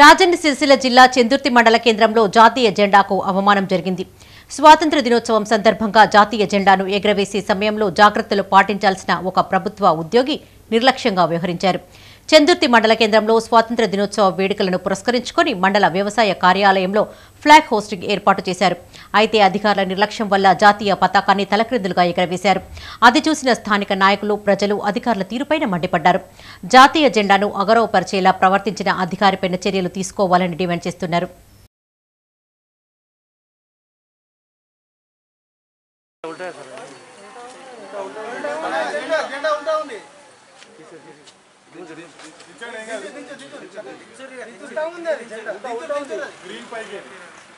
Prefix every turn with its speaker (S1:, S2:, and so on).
S1: రాజన్న సిరిసిల్ల జిల్లా చెందుర్తి మండల కేంద్రంలో జాతీయ జెండాకు అవమానం జరిగింది. స్వాతంత్ర దినోత్సవం సందర్భంగా జాతీయ జెండాను ఎగరవేసే సమయంలో జాగ్రత్తలు పాటించాల్సిన ఒక ప్రభుత్వ ఉద్యోగి నిర్లక్ష్యంగా వ్యవహరించారు. చెందుర్తి మండల కేంద్రంలో స్వాతంత్ర దినోత్సవ వేడుకలను పురస్కరించుకొని మండల వ్యవసాయ కార్యాలయంలో ఫ్లాగ్ హోస్టింగ్ ఏర్పాటు చేశారు అయితే అధికారుల నిర్లక్ష్యం వల్ల జాతీయ పతాకాన్ని తలక్రిందులుగా ఎగరవేశారు అది చూసిన స్థానిక నాయకులు ప్రజలు అధికారుల తీరుపైన మండిపడ్డారు జాతీయ జెండాను అగరవపరిచేలా ప్రవర్తించిన అధికారిపైన చర్యలు తీసుకోవాలని డిమాండ్ చేస్తున్నారు
S2: గ్రీన్ పైకి.